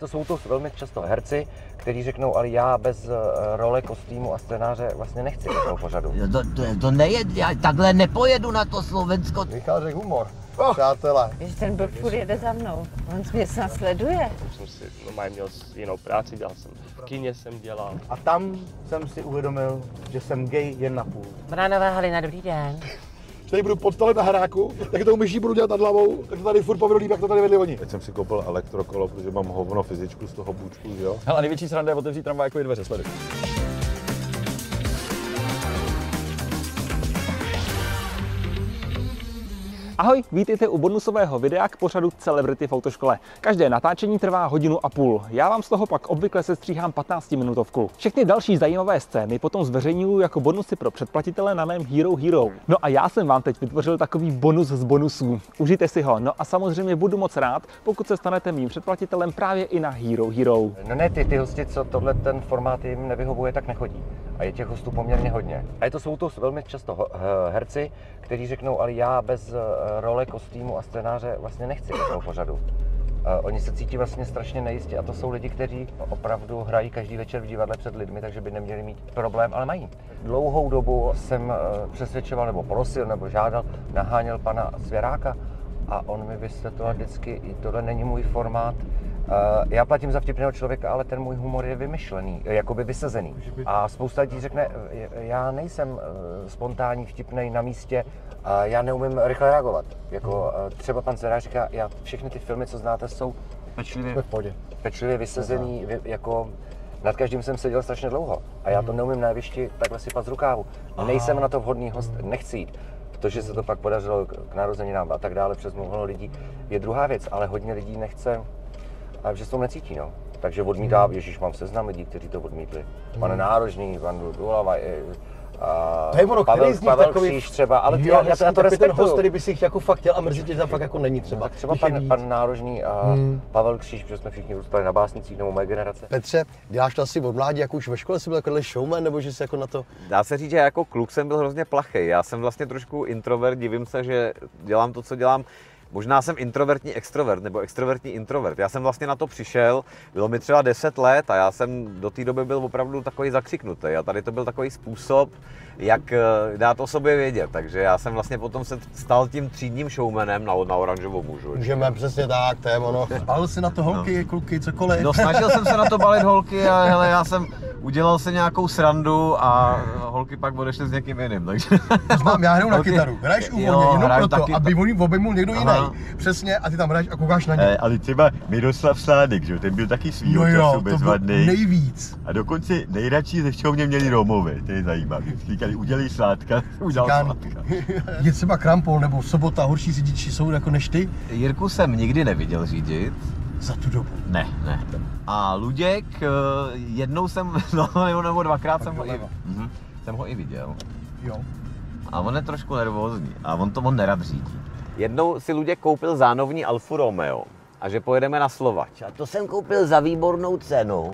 To jsou to velmi často herci, kteří řeknou, ale já bez eh, role, kostýmu a scénáře vlastně nechci do toho pořadu. To, to, to nejed, já takhle nepojedu na to Slovensko. Michal řekl humor. Přátelé. Že ten blb furt jede za mnou. On mě snad sleduje. jsem si normálně měl jinou práci, dělal jsem v kině jsem dělal. A tam jsem si uvědomil, že jsem gay jen na půl. Branová Halina, dobrý den. Tady budu podstalit na hráku, tak tou myší budu dělat nad hlavou, tak to tady furt povedu líp, jak to tady vedli oni. Teď jsem si koupil elektrokolo, protože mám hovno fyzičku z toho bůčku, že jo. Hele, největší sranda je otevřít tramvajkové dveře, sleduj. Ahoj, vítejte u bonusového videa k pořadu Celebrity v autoškole. Každé natáčení trvá hodinu a půl. Já vám z toho pak obvykle se stříhám 15 minutovku. Všechny další zajímavé scény potom zveřejňuju jako bonusy pro předplatitele na mém Hero Hero. No a já jsem vám teď vytvořil takový bonus z bonusů. Užijte si ho. No a samozřejmě budu moc rád, pokud se stanete mým předplatitelem právě i na Hero Hero. No ne, ty, ty hosti, co tohle ten formát jim nevyhovuje, tak nechodí. A je těch hostů poměrně hodně. A je to, jsou to velmi často eh, herci, kteří řeknou, ale já bez eh, role, kostýmu a scénáře vlastně nechci do toho pořadu. Eh, Oni se cítí vlastně strašně nejistě a to jsou lidi, kteří opravdu hrají každý večer v divadle před lidmi, takže by neměli mít problém, ale mají. Dlouhou dobu jsem eh, přesvědčoval nebo prosil nebo žádal, naháněl pana Svěráka a on mi vysvětloval vždycky, i tohle není můj formát, Já platím za vtipného člověka, ale ten můj humor je vymyšlený, eh, jakoby vysazený. A spousta lidí řekne, eh, já nejsem eh, spontánní, vtipný na místě, a já neumím rychle reagovat. Jako eh, třeba pan Zera říká, já všechny ty filmy, co znáte, jsou pečlivě, pečlivě vysazený, vy, jako nad každým jsem seděl strašně dlouho a já to neumím na jevišti takhle sypat z rukávu. Nejsem na to vhodný host, nechci jít. To, že se to pak podařilo k k narozeninám a tak dále přes mnoho lidí, je druhá věc, ale hodně lidí nechce, a že se to necítí, no. Takže odmítá, Ježíš, mám seznam lidí, kteří to odmítli. Pan Nárožný, pan Dulava, a To je ono, Pavel, který z nich Pavel takový... Kříž třeba, ale Jo, já, já, to, já to takový ten respektuju. host, který by si jich jako fakt chtěl a mrzí tě, že tam fakt jako není třeba. Tak třeba pan, pan Nárožný a Hmm. Pavel Kříž, protože jsme všichni vyrůstali na básnicích, nebo moje generace. Petře, děláš to asi od mládí, jako už ve škole jsi byl takový showman, nebo že jsi jako na to... Dá se říct, že jako kluk jsem byl hrozně plachý. Já jsem vlastně trošku introvert, divím se, že dělám to, co dělám. Možná jsem introvertní extrovert nebo extrovertní introvert. Já jsem vlastně na to přišel, bylo mi třeba 10 let a já jsem do té doby byl opravdu takový zakřiknutý. A tady to byl takový způsob, jak eh, dát o sobě vědět. Takže já jsem vlastně potom se stal tím třídním showmanem na, na oranžovou mužu. Můžeme přesně tak, to je ono. Spal si na to holky, kluky, cokoliv. No snažil jsem se na to balit holky a hele, já jsem udělal se nějakou srandu a holky pak odešly s někým jiným, takže... Znám, já hraju na kytaru. Hraješ Jo, úvodně, jenom proto, taky- aby oni objemul někdo Aha. Jiný. Přesně, a ty tam hraješ a koukáš na ně. Eh, ale třeba Miroslav Sládek, že jo, ten byl taky svýho No jo, času to byl bezvadný. nejvíc. A dokonce nejradši ze všeho mě měli Romové, to je zajímavé. Říkali, udělej sládka, udělal sládka. Je třeba Krampol nebo Sobota, horší řidiči jsou jako než ty Jirku jsem nikdy neviděl řídit. za tu dobu. Ne, ne. A Luděk, eh, jednou jsem, no nebo, nebo dvakrát jsem ho, i, mhm, jsem ho i viděl. Jo. A on je trošku nervózní a on to on nerad řídí. Jednou si Luděk koupil zánovní Alfu Romeo a že pojedeme na Slovač. A to jsem koupil za výbornou cenu.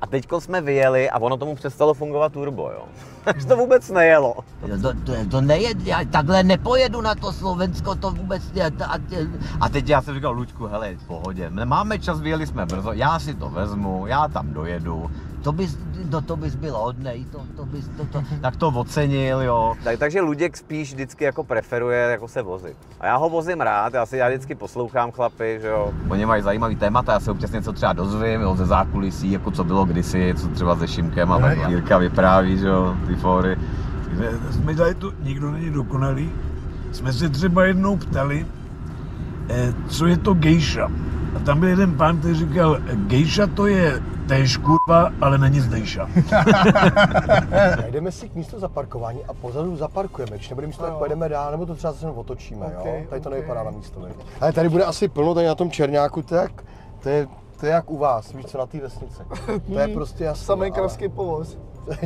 A teďko jsme vyjeli a ono tomu přestalo fungovat turbo, jo. Takže to vůbec nejelo. To, to, to nejed, já takhle nepojedu na to Slovensko, to vůbec ne. A, A teď já jsem říkal, Luďku, hele, v pohodě, máme čas, vyjeli jsme brzo, já si to vezmu, já tam dojedu. To bys, no, to bys byl hodnej, to, to bys, to, to, tak to ocenil, jo. Tak, takže Luděk spíš vždycky jako preferuje jako se vozit. A já ho vozím rád, já si já vždycky poslouchám chlapy, že jo. Oni mají zajímavý témata, já se občas něco třeba dozvím, jo, ze zákulisí, jako co bylo kdysi, co třeba se Šimkem a tak. Jirka vypráví, že jo, ty fóry. jsme tady to, nikdo není dokonalý, jsme se třeba jednou ptali, eh, co je to gejša. A tam byl jeden pán, který říkal, gejša to je též kurva, ale není zdejša. Najdeme si k místu zaparkování a pozadu zaparkujeme. Když nebude místo, tak pojedeme dál, nebo to třeba zase jenom otočíme, jo? Tady to nevypadá na místo. viď? Ale tady bude asi plno, tady na tom Černáku, tak to je, to je jak u vás, víš co, na té vesnici. To je prostě jasný. Samý kravský povoz.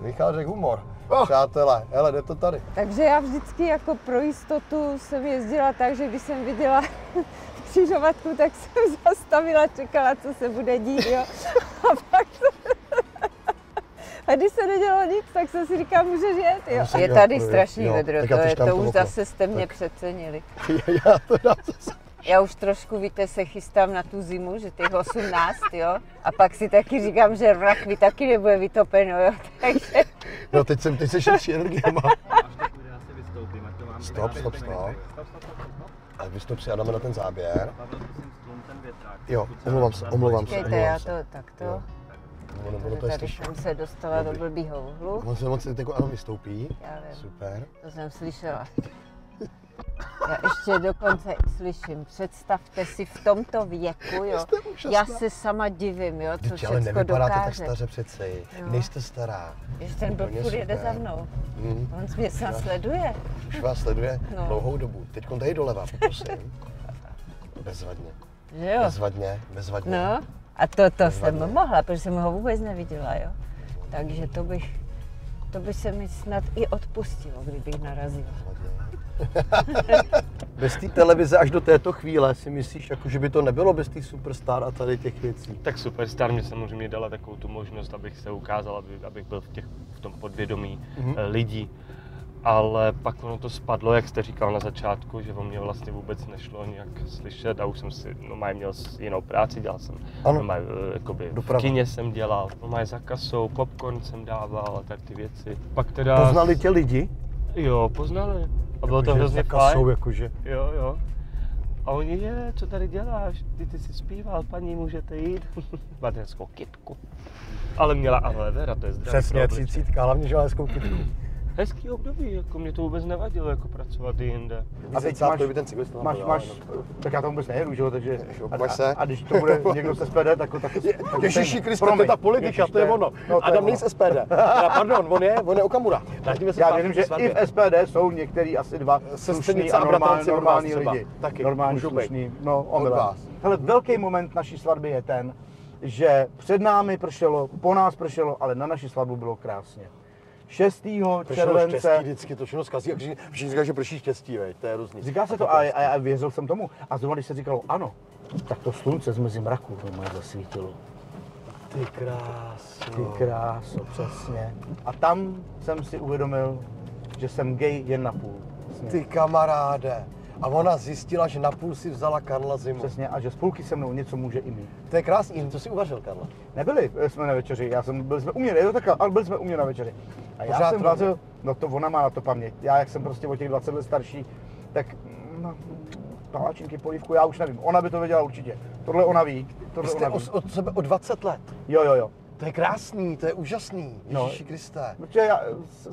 Michal řekl humor. Přátelé, hele, jde to tady. Takže já vždycky jako pro jistotu jsem jezdila tak, že když jsem viděla křižovatku, tak jsem zastavila, čekala, co se bude dít, jo. A pak jsem... A když se nedělo nic, tak jsem si říkala, můžeš jet, jo. Je tady strašný jo. vedro, Tak to, je, to už zase jste mě přecenili. Já to dám zase já už trošku, víte, se chystám na tu zimu, že těch 18, jo. A pak si taky říkám, že rakvi taky nebude vytopeno, jo. Takže No teď jsem, teď se šetří energiema. Stop, stop, stop. A vystup si Adame na ten záběr. Jo, omlouvám se, omlouvám se, počkejte, já se. to takto. Ono, ono Protože to je tady jsem se dostala do blbýho úhlu. On se moc jako ano vystoupí. Já vím. Super. To jsem slyšela. Já ještě dokonce slyším, představte si v tomto věku, jo. Já se sama divím, jo, co Teď ale všechno nevypadáte tak dokáže. staře přeci. No. Nejste stará. Že ten blb Úplně furt jede za mnou. Mhm. On mě snad sleduje. Už vás sleduje No. dlouhou dobu. Teď tady doleva, poprosím. Bezvadně. Jo? Bezvadně, bezvadně. No, a to, to Bezvadně. jsem mohla, protože jsem ho vůbec neviděla, jo. Takže to bych, to by se mi snad i odpustilo, kdybych narazila. Bez té televize až do této chvíle si myslíš, jako, že by to nebylo bez té superstar a tady těch věcí? Tak Superstar mě samozřejmě dala takovou tu možnost, abych se ukázal, aby, abych byl v, těch, v tom podvědomí Mhm. mm-hmm. lidí. Ale pak ono to spadlo, jak jste říkal na začátku, že o mě vlastně vůbec nešlo nějak slyšet a už jsem si, no maj měl jinou práci, dělal jsem, Ano. no maj, jakoby, Doprava. v kině jsem dělal, no maj za kasou, popcorn jsem dával a tak ty věci. Pak teda... Poznali tě lidi? Jo, poznali. A bylo to Jakože hrozně kasou, fajn. jakože. Jo, jo. A oni, je, co tady děláš? Ty, ty jsi zpíval, paní, můžete jít? Má to hezkou kytku. Ale měla aloe vera, to je zdravý Přesně, třicítka, hlavně, že má hezkou kytku. Hezký období, jako mě to vůbec nevadilo, jako pracovat i jinde. A teď máš, by ten cyklista máš, máš, tak já tam vůbec nejedu, že jo, takže a, se. a, a, když to bude někdo z SPD, tak, tak, tak Ježíši Kriste, to je ta politika, to je ono. No, Adam není z SPD. Teda, pardon, on je, on je Okamura. Já vím, že i v SPD jsou některý asi dva slušní a normální, normální lidi. Taky, normální, slušní. No, omylem. vás. Hele, velký moment naší svatby je ten, že před námi pršelo, po nás pršelo, ale na naši svatbu bylo krásně. 6. Pršelo července. štěstí vždycky, to všechno zkazí, a všichni říkají, že prší štěstí, veď, to je různý. Říká se to a, a, a věřil jsem tomu. A zrovna, když se říkalo ano, tak to slunce z mezi mraků to moje zasvítilo. Ty kráso. Ty kráso, přesně. A tam jsem si uvědomil, že jsem gay jen na půl. Ty kamaráde. A ona zjistila, že napůl si vzala Karla zimu. Přesně, a že spolky se mnou něco může i mít. To je krásný, co si uvařil, Karla? Nebyli jsme na večeři, já jsem, byli jsme u mě, je to takhle, ale byli jsme u mě na večeři. A já Pořád jsem vařil, no to ona má na to paměť. Já, jak jsem prostě o těch 20 let starší, tak no, palačinky, polívku, já už nevím. Ona by to věděla určitě. Tohle ona ví. Vy Tohle jste ona ví. od, od sebe o 20 let. Jo, jo, jo. To je krásný, to je úžasný. No. Ježíši Kriste. Protože já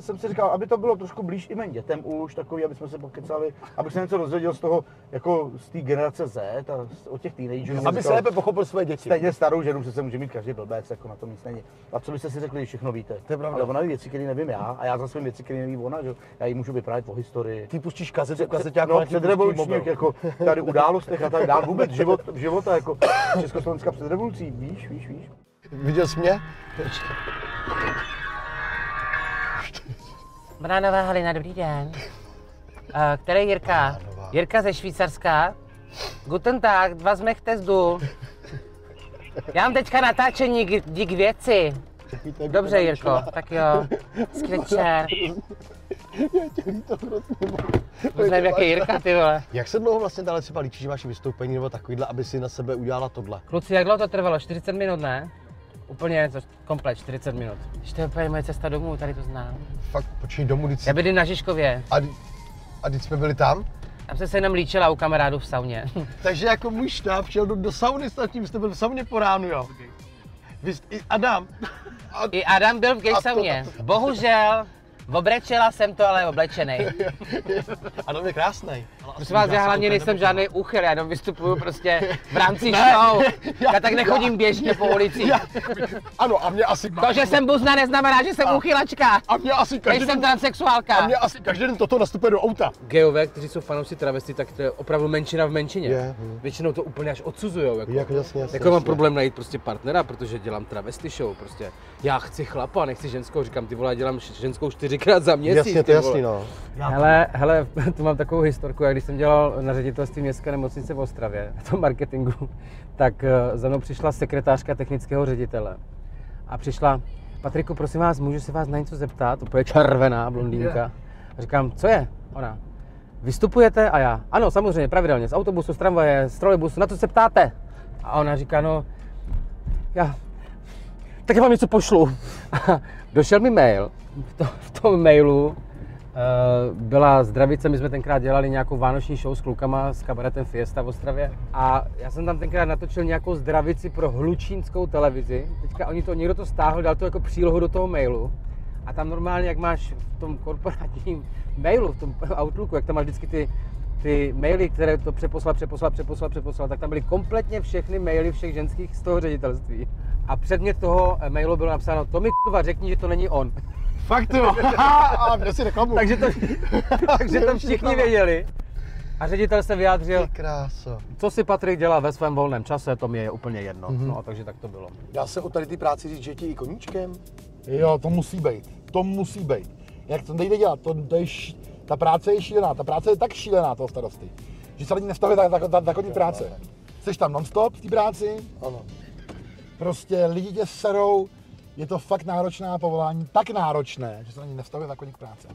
jsem si říkal, aby to bylo trošku blíž i mým dětem už, takový, aby jsme se pokecali, abych se něco dozvěděl z toho, jako z té generace Z a z- od těch teenagerů. Aby se lépe pochopil svoje děti. Stejně starou ženu přece může mít každý blbec, jako na tom nic není. A co byste si řekli, když všechno víte? To je pravda. Ale ona ví věci, které nevím já, a já zase vím věci, které neví ona, že? já jí můžu vyprávět o historii. Ty pustíš kazetu, no, ona ti pustí předrevolučních, jako tady událostech a tak dál, vůbec život, života, jako Československá před revolucí, víš, víš, víš. Viděl jsi mě? Branová Halina, dobrý den. Uh, který Jirka? Jirka ze Švýcarska. Guten Tag, dva zmechte zdu. Já mám teďka natáčení dík věci. Dobře, Jirko, tak jo. Hezký večer. Už nevím, jaký Jirka, ty vole. Jak se dlouho vlastně dále třeba líčíš vaše vystoupení nebo takovýhle, aby si na sebe udělala tohle? Kluci, jak dlouho to trvalo? 40 minut, ne? Úplně to, komplet 40 minut. Když to je úplně moje cesta domů, tady to znám. Fakt, počkej domů, když Já bydlím na Žižkově. A, a když jsme byli tam? Tam jsem se jenom líčila u kamarádů v sauně. Takže jako můj štáb šel do, do sauny s tím, jste byl v sauně po ránu, jo? Vy jste, i Adam. A, I Adam byl v gay sauně. Bohužel, obrečela jsem to, ale oblečený. Adam je krásný. Prosím vás, já hlavně nejsem žádný úchyl, já jenom vystupuju prostě v rámci Ne, show. já- Já tak nechodím já- běžně po ulici. Já, ano, a mě asi... To, že jsem buzna, neznamená, že jsem A- úchylačka. A mě asi každý Nejsem den, transsexuálka. a mě asi každý den toto nastupuje do auta. Geové, kteří jsou fanoušci travesty, tak to je opravdu menšina v menšině. Je, hm. Většinou to úplně až odsuzujou. Jako, Jako jasně, jasně, jako mám jasně. problém najít prostě partnera, protože dělám travesty show. Prostě já chci chlapa, nechci ženskou. Říkám, ty vole, dělám ženskou čtyřikrát za měsíc. Jasně, to jasný, no. Hele, hele, tu mám takovou historku, jak když jsem dělal na ředitelství městské nemocnice v Ostravě, v tom marketingu, tak eh, za mnou přišla sekretářka technického ředitele. A přišla, Patriku, prosím vás, můžu se vás na něco zeptat? Úplně červená blondýnka. A říkám, co je? Ona, vystupujete? A já, ano, samozřejmě, pravidelně, z autobusu, z tramvaje, z trolejbusu, na to se ptáte? A ona říká, no, já, tak já vám něco pošlu. Došel mi mail, v, to, v tom mailu uh, byla zdravice, my jsme tenkrát dělali nějakou vánoční show s klukama s kabaretem Fiesta v Ostravě a já jsem tam tenkrát natočil nějakou zdravici pro hlučínskou televizi. Teďka oni to, někdo to stáhl, dal to jako přílohu do toho mailu a tam normálně, jak máš v tom korporátním mailu, v tom Outlooku, jak tam máš vždycky ty, ty maily, které to přeposlal, přeposlal, přeposlal, přeposlal, tak tam byly kompletně všechny maily všech ženských z toho ředitelství. A předmět toho mailu bylo napsáno, to mi kurva řekni, že to není on. Fakt jo, a si reklamu. takže to, takže to všichni věděli. A ředitel se vyjádřil, co si Patrik dělá ve svém volném čase, to mi je úplně jedno. Mhm. No, takže tak to bylo. Dá se o tady ty práci říct, že ti i koníčkem? Jo, to musí být. To musí být. Jak to nejde dělat, to, to je š... ta práce je šílená, ta práce je tak šílená toho starosty, že se lidi nestavuje tak, tak, tak, tak práce. Jsi tam nonstop v té práci, Ano. prostě lidi tě serou, je to fakt náročná povolání, tak náročné, že se na ní nestavuje tak hodně práce.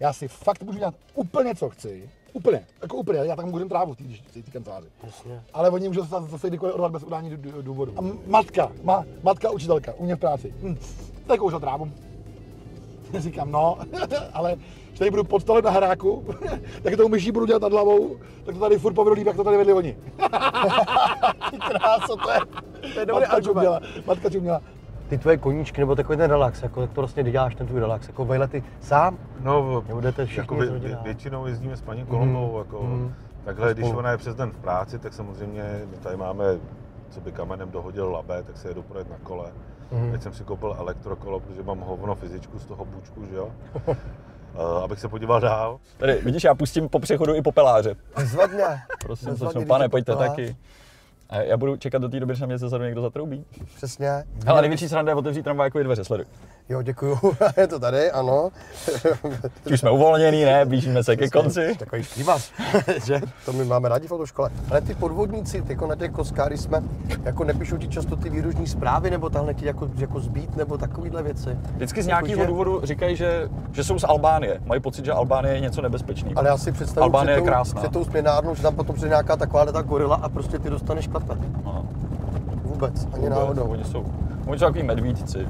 Já si fakt můžu dělat úplně co chci, úplně, jako úplně, já tam můžu trávu v té kanceláři. Jasně. Ale oni můžou zase, zase kdykoliv odvolat bez udání dů- dů- důvodu. A matka, ma, matka učitelka, u mě v práci. Hm, tak kouřil trávu. Říkám, no, ale když tady budu pod stolem na hráku, tak tou myší budu dělat nad hlavou, tak to tady furt povedu líp, jak to tady vedli oni. Krása, to je, to je dobrý Matka čuměla, matka čuměla. Ty tvoje koníčky, nebo takový ten relax, jako jak to vlastně děláš, ten tvůj relax, jako vejlety sám? No, Nebo jdete všichni jako vě, vě, většinou jezdíme s paní Kolombou, Mhm, jako mhm. takhle, když Spolu. ona je přes den v práci, tak samozřejmě my tady máme, co by kamenem dohodil labé, tak se jedu projet na kole. Mhm. Teď jsem si koupil elektrokolo, protože mám hovno fyzičku z toho bůčku, že jo? Eh, abych se podíval dál. Tady, vidíš, já pustím po přechodu i popeláře. Bezvadně. Prosím, začnu, pane, pojďte popelář. taky. A já budu čekat do té doby, než na mě zezadu někdo zatroubí. Přesně. Hele, největší sranda je otevřít tramvajakové dveře, sleduj. Jo, děkuju. je to tady, ano. Už jsme uvolnění, ne? Blížíme se ke konci. Takový štívař, že? To my máme rádi v autoškole. Ale ty podvodníci, ty jako na těch koskáry jsme, jako nepíšou ti často ty výroční zprávy, nebo tahle ti jako, jako zbít, nebo takovýhle věci. Vždycky z Jako, nějakého že- důvodu říkají, že, že jsou z Albánie. Mají pocit, že Albánie je něco nebezpečného. Ale já si představuji Albánie před, tou, krásná. před tou směnárnou, že tam potom přijde nějaká taková ta gorila a prostě ty dostaneš klepe. No. Vůbec, ani Vůbec, náhodou. Oni jsou, oni jsou takový medvídci.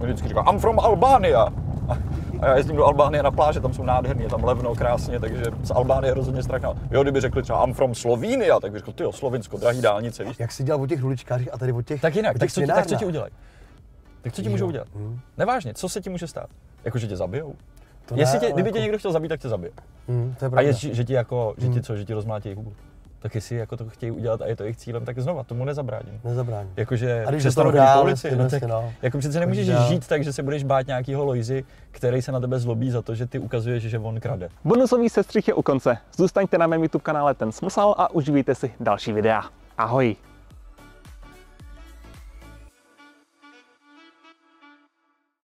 Vždycky říkají, I'm from Albania. A- A já jezdím do Albánie na pláže, tam jsou nádherný, je tam levno, krásně, takže z Albánie rozhodně strach. Jo, kdyby řekli třeba I'm from Slovínia, tak bych řekl, ty jo, Slovinsko, drahý dálnice, víš. Jak jsi dělal o těch huličkářích a tady o těch Tak jinak, o tak těch co, ti, tak co ti udělají? Tak co ti můžou udělat? Hm. Nevážně, co se ti může stát? Jako, že tě zabijou? To Jestli ne, tě, kdyby jako- tě někdo chtěl zabít, tak tě zabije. Hm, to je A pravda. je, že ti jako, že ti Hm. co, že ti rozmlátí hubu. Tak jestli jako to chtějí udělat a je to jejich cílem, tak znova tomu nezabráním. Nezabráním. Jakože A když přestanu chodit dál, policii, no, jasně, tak, no. jako přece nemůžeš dál. žít tak, že se budeš bát nějakýho Lojzy, který se na tebe zlobí za to, že ty ukazuješ, že on krade. Bonusový sestřih je u konce. Zůstaňte na mém YouTube kanále Ten Smysl a užijte si další videa. Ahoj!